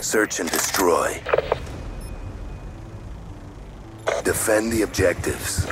Search and destroy. Defend the objectives.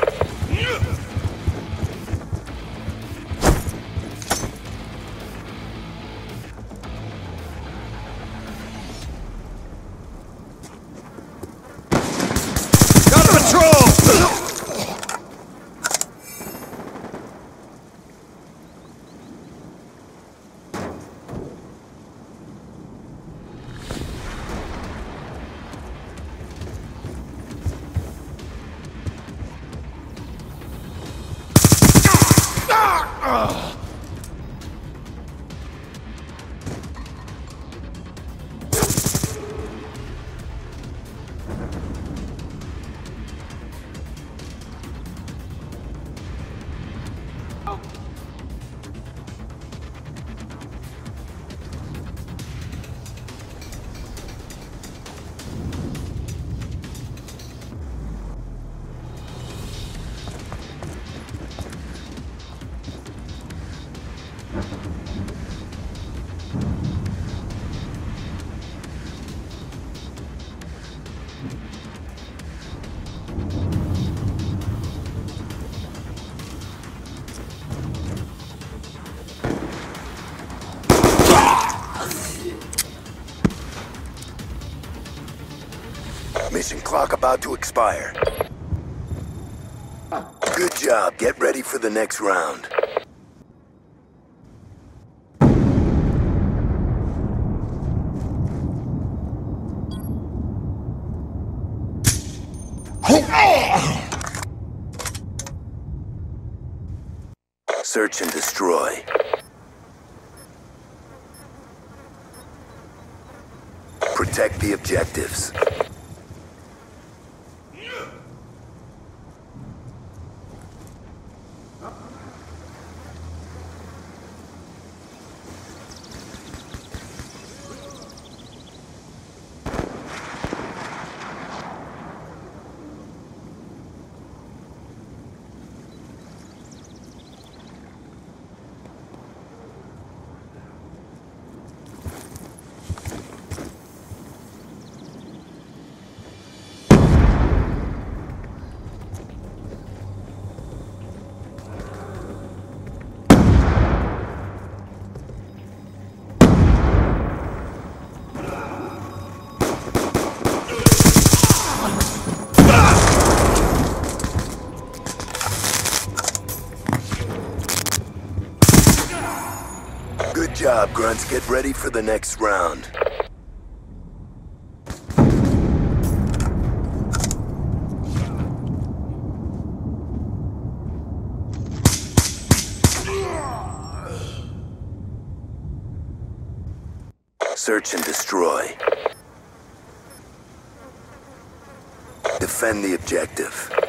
Mission clock about to expire. Good job. Get ready for the next round. Search and destroy. Protect the objectives. Good job, Ready for the next round. Search and destroy. Defend the objective.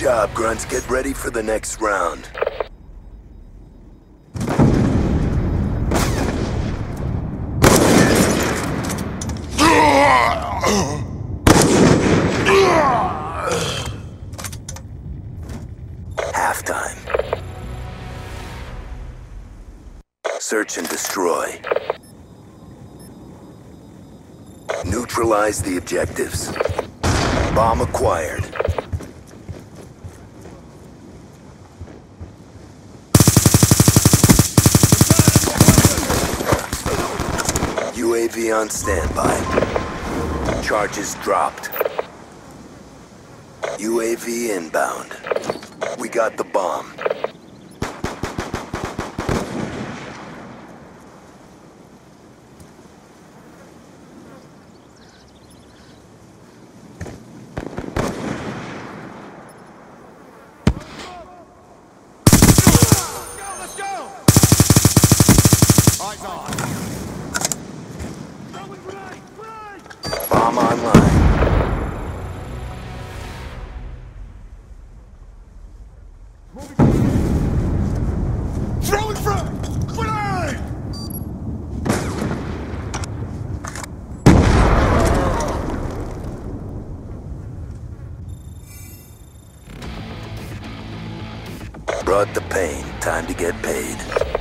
Job, Grunts. Get ready for the next round. Halftime. Search and destroy. Neutralize the objectives. Bomb acquired. On standby. Charges dropped. UAV inbound. We got the bomb. Eyes on. Throwing front! Grenade! Brought the pain. Time to get paid.